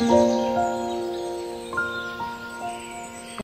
Oh. you.